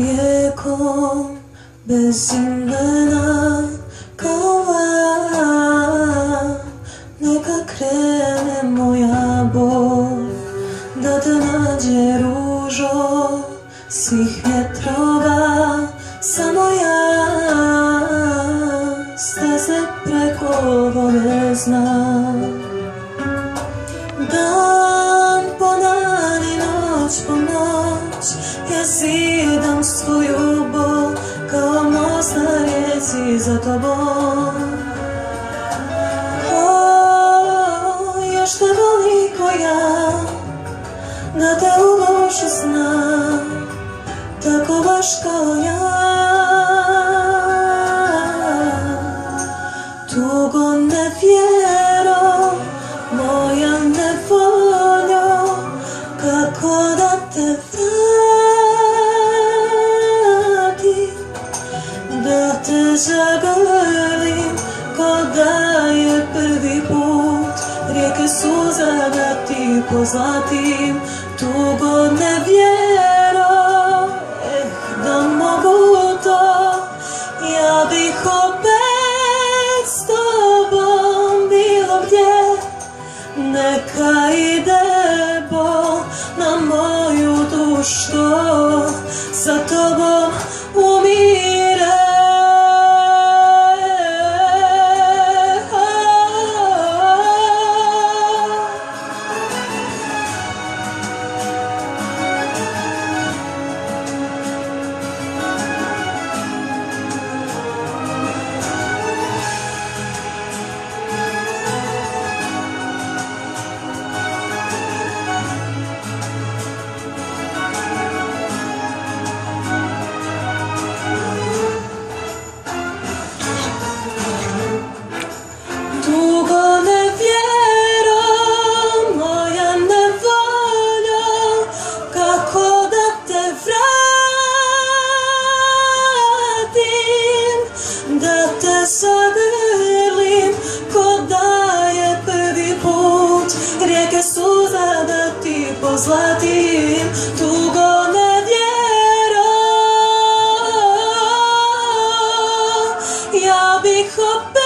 rijekom bez imena kao neka krene moja bol da te nađe ružo svih vjetrova samo ja se preko vode znam dan ja zidam svoju bol kao most na rijeci za tobom. O, još te voli ko ja da te u lošu znam tako baš kao ja. Tugo ne vjero, zagrlim, ko da je prvi put, rijeke suza da ti pozlatim, tugo ne vjero, eh, da mogu to, ja bih opet s tobom bilo gdje, neka ide bol na moju dušu, sa tobom umire. zlatim tugo ne vjera ja bih opet